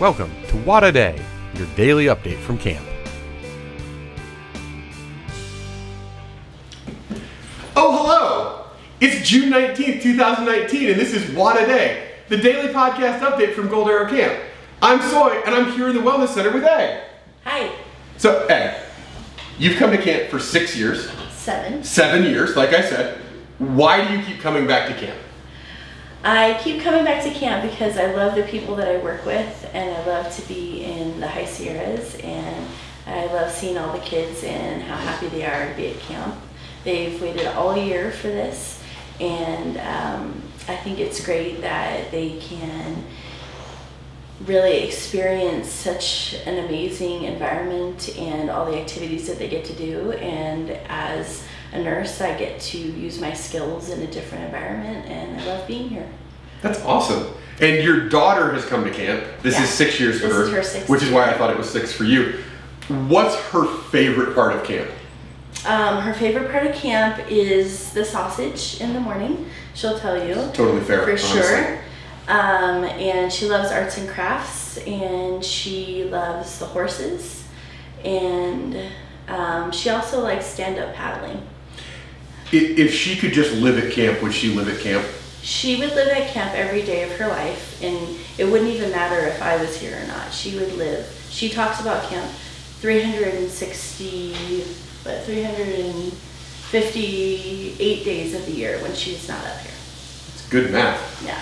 Welcome to What a Day, your daily update from camp. Oh, hello! It's June 19th, 2019, and this is What a Day, the daily podcast update from Gold Arrow Camp. I'm Soy, and I'm here in the Wellness Center with Egg. Hi. So, Egg, you've come to camp for six years, Seven. seven years, like I said. Why do you keep coming back to camp? I keep coming back to camp because I love the people that I work with and I love to be in the High Sierras and I love seeing all the kids and how happy they are to be at camp. They've waited all year for this and um, I think it's great that they can really experience such an amazing environment and all the activities that they get to do and as a nurse I get to use my skills in a different environment and I love being here. That's awesome. And your daughter has come to camp. This Yeah. is six years for This her, is her sixth which is why I thought it was six for you. What's her favorite part of camp? Um, her favorite part of camp is the sausage in the morning. She'll tell you. Totally fair, For honestly. sure. Um, and she loves arts and crafts and she loves the horses. And um, she also likes stand up paddling. If, if she could just live at camp, would she live at camp? She would live at camp every day of her life, and it wouldn't even matter if I was here or not. She would live. She talks about camp 360, but 358 days of the year when she's not up here. It's good math. Yeah.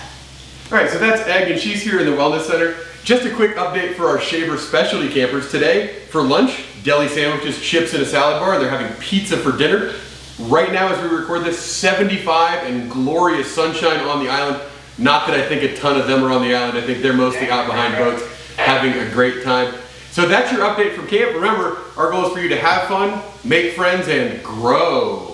All right, so that's Egg, and she's here in the Wellness Center. Just a quick update for our Shaver specialty campers. Today, for lunch, deli sandwiches, chips, and a salad bar. They're having pizza for dinner. Right now, as we record this, 75 and glorious sunshine on the island. Not that I think a ton of them are on the island. I think they're mostly out behind boats having a great time. So that's your update from camp. Remember, our goal is for you to have fun, make friends, and grow.